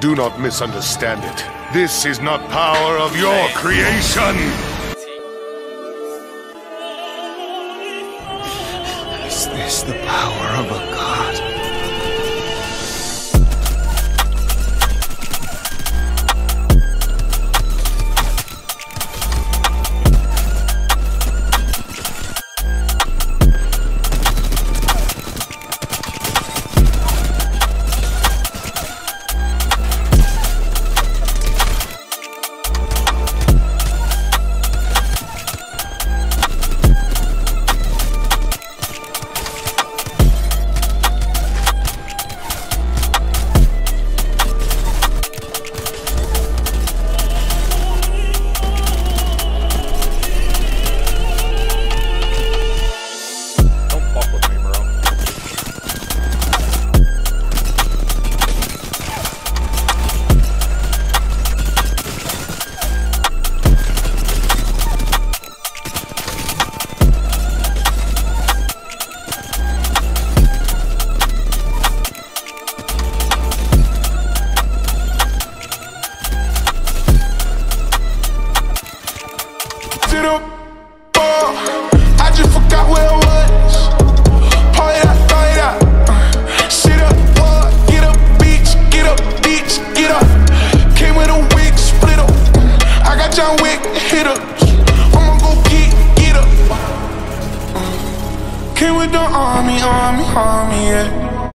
Do not misunderstand it. This is not power of your creation! Is this the power of a god? To the ball. I just forgot where I was. It out, throw it. Uh, Sit up, pour, get up, beach, get up, beach, get up. Came with a wig, split up. I got John Wick, hit up. I'ma go get, get up. Came with the army, army, army, yeah.